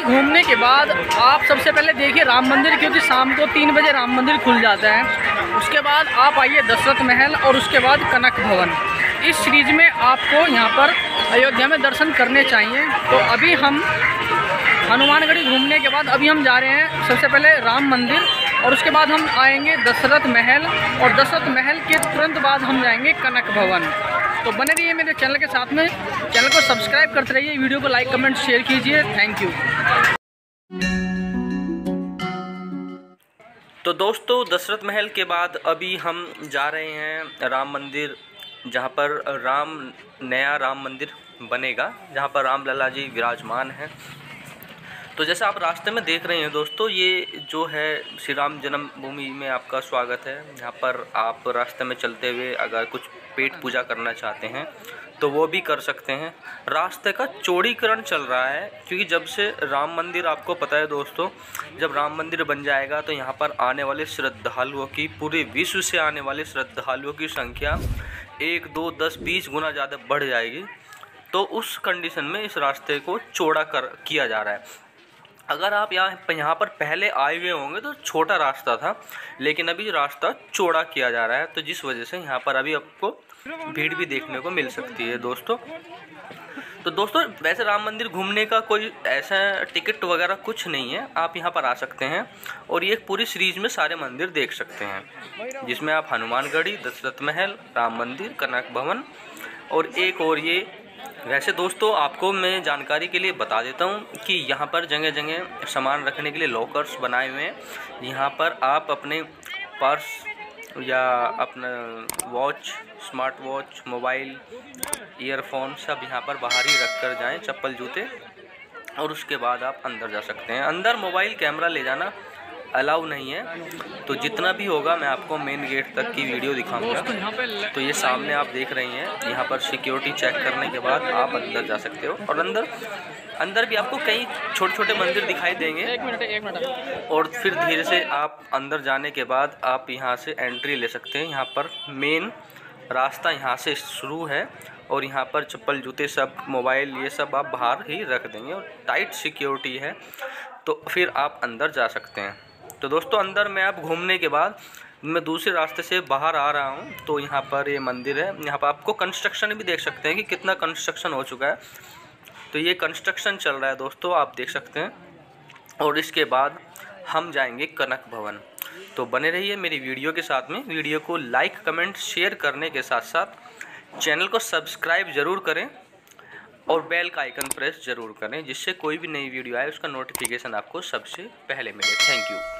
हनुमानगढ़ी घूमने के बाद आप सबसे पहले देखिए राम मंदिर, क्योंकि शाम को तीन बजे राम मंदिर खुल जाता है। उसके बाद आप आइए दशरथ महल और उसके बाद कनक भवन। इस सीरीज़ में आपको यहाँ पर अयोध्या में दर्शन करने चाहिए। तो अभी हम हनुमानगढ़ी घूमने के बाद अभी हम जा रहे हैं सबसे पहले राम मंदिर और उसके बाद हम आएँगे दशरथ महल और दशरथ महल के तुरंत बाद हम जाएँगे कनक भवन। तो बने रहिए मेरे चैनल के साथ में। चैनल को सब्सक्राइब करते रहिए, वीडियो को लाइक, कमेंट, शेयर कीजिए। थैंक यू तो दोस्तों, दशरथ महल के बाद अभी हम जा रहे हैं राम मंदिर, जहाँ पर राम, नया राम मंदिर बनेगा, जहाँ पर राम लला जी विराजमान हैं। तो जैसे आप रास्ते में देख रहे हैं दोस्तों, ये जो है श्री राम जन्मभूमि में आपका स्वागत है। यहाँ पर आप रास्ते में चलते हुए अगर कुछ पेट पूजा करना चाहते हैं तो वो भी कर सकते हैं। रास्ते का चौड़ीकरण चल रहा है, क्योंकि जब से राम मंदिर आपको पता है दोस्तों, जब राम मंदिर बन जाएगा तो यहाँ पर आने वाले श्रद्धालुओं की, पूरे विश्व से आने वाले श्रद्धालुओं की संख्या एक, दो, दस, बीस गुना ज़्यादा बढ़ जाएगी। तो उस कंडीशन में इस रास्ते को चौड़ा कर, किया जा रहा है। अगर आप यहाँ यहाँ पर पहले आए हुए होंगे तो छोटा रास्ता था, लेकिन अभी रास्ता चौड़ा किया जा रहा है तो जिस वजह से यहाँ पर अभी आपको भीड़ भी देखने को मिल सकती है दोस्तों। तो दोस्तों, वैसे राम मंदिर घूमने का कोई ऐसा टिकट वगैरह कुछ नहीं है, आप यहाँ पर आ सकते हैं, और ये पूरी सीरीज़ में सारे मंदिर देख सकते हैं, जिसमें आप हनुमानगढ़ी, दशरथ महल, राम मंदिर, कनक भवन, और एक और ये वैसे दोस्तों, आपको मैं जानकारी के लिए बता देता हूँ कि यहाँ पर जगह जगह सामान रखने के लिए लॉकर्स बनाए हुए हैं। यहाँ पर आप अपने पर्स या अपना watch, smart watch, mobile, earphone सब यहाँ पर बाहर ही रख कर जाएँ चप्पल जूते और उसके बाद आप अंदर जा सकते हैं। अंदर मोबाइल कैमरा ले जाना अलाउ नहीं है। तो जितना भी होगा मैं आपको मेन गेट तक की वीडियो दिखाऊँगा। तो ये सामने आप देख रही हैं यहाँ पर सिक्योरिटी चेक करने के बाद आप अंदर जा सकते हो। और अंदर अंदर भी आपको कई छोटे छोटे मंदिर दिखाई देंगे। एक मिनट एक मिनट। और फिर धीरे से आप अंदर जाने के बाद आप यहाँ से एंट्री ले सकते हैं। यहाँ पर मेन रास्ता यहाँ से शुरू है और यहाँ पर चप्पल जूते सब मोबाइल ये सब आप बाहर ही रख देंगे और टाइट सिक्योरिटी है। तो फिर आप अंदर जा सकते हैं। तो दोस्तों, अंदर मैं अब घूमने के बाद मैं दूसरे रास्ते से बाहर आ रहा हूँ। तो यहाँ पर ये मंदिर है। यहाँ पर आपको कंस्ट्रक्शन भी देख सकते हैं कि कितना कंस्ट्रक्शन हो चुका है। तो ये कंस्ट्रक्शन चल रहा है दोस्तों, आप देख सकते हैं। और इसके बाद हम जाएँगे कनक भवन। तो बने रहिए मेरी वीडियो के साथ में। वीडियो को लाइक कमेंट शेयर करने के साथ साथ चैनल को सब्सक्राइब ज़रूर करें और बेल का आइकन प्रेस ज़रूर करें, जिससे कोई भी नई वीडियो आए, उसका नोटिफिकेशन आपको सबसे पहले मिले। Thank you